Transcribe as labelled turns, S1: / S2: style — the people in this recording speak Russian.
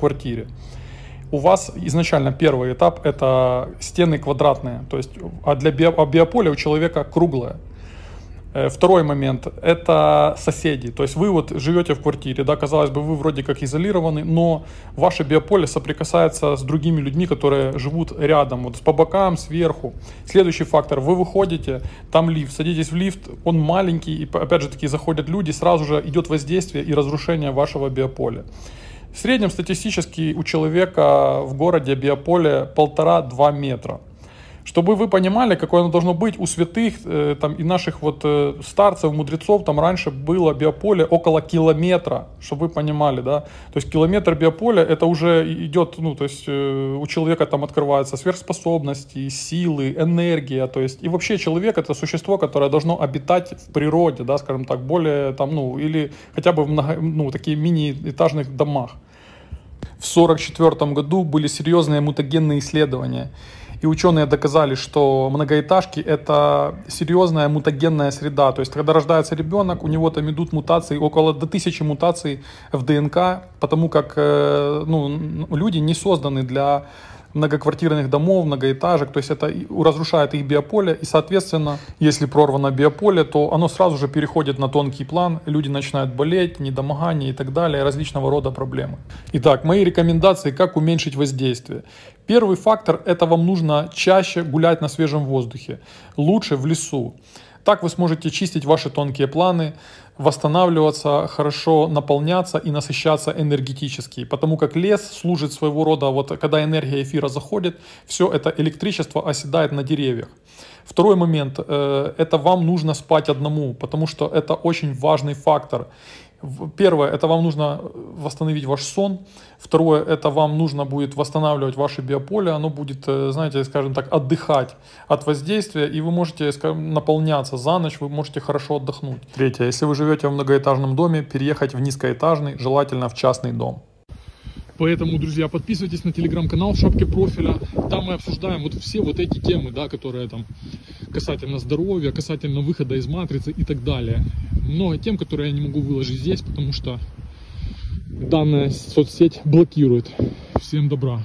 S1: квартире. У вас изначально первый этап это стены квадратные, то есть а для био, а биополя у человека круглое. Э, второй момент – это соседи. То есть вы вот живете в квартире, да, казалось бы, вы вроде как изолированы, но ваше биополе соприкасается с другими людьми, которые живут рядом, вот по бокам, сверху. Следующий фактор – вы выходите, там лифт, садитесь в лифт, он маленький, и опять же таки заходят люди, сразу же идет воздействие и разрушение вашего биополя. Среднем статистически у человека в городе биополе полтора-два метра. Чтобы вы понимали, какое оно должно быть у святых э, там, и наших вот э, старцев, мудрецов, там раньше было биополе около километра, чтобы вы понимали, да. То есть километр биополя это уже идет, ну, то есть э, у человека там открываются сверхспособности, силы, энергия, то есть и вообще человек это существо, которое должно обитать в природе, да, скажем так, более там, ну, или хотя бы в много, ну, такие мини-этажных домах. В 1944 году были серьезные мутагенные исследования и ученые доказали, что многоэтажки это серьезная мутагенная среда. То есть, когда рождается ребенок, у него там идут мутации, около до тысячи мутаций в ДНК, потому как э, ну, люди не созданы для многоквартирных домов, многоэтажек, то есть это разрушает их биополе, и, соответственно, если прорвано биополе, то оно сразу же переходит на тонкий план, люди начинают болеть, недомогание и так далее, различного рода проблемы. Итак, мои рекомендации, как уменьшить воздействие. Первый фактор – это вам нужно чаще гулять на свежем воздухе, лучше в лесу. Так вы сможете чистить ваши тонкие планы, восстанавливаться, хорошо наполняться и насыщаться энергетически. Потому как лес служит своего рода, вот когда энергия эфира заходит, все это электричество оседает на деревьях. Второй момент, э, это вам нужно спать одному, потому что это очень важный фактор. Первое, это вам нужно восстановить ваш сон. Второе, это вам нужно будет восстанавливать ваше биополе. Оно будет, э, знаете, скажем так, отдыхать от воздействия, и вы можете скажем, наполняться за ночь, вы можете хорошо отдохнуть. Третье, если вы живете в многоэтажном доме, переехать в низкоэтажный, желательно в частный дом.
S2: Поэтому, друзья, подписывайтесь на телеграм-канал в шапке профиля. Там мы обсуждаем вот все вот эти темы, да, которые там касательно здоровья, касательно выхода из матрицы и так далее. Много тем, которые я не могу выложить здесь, потому что данная соцсеть блокирует. Всем добра.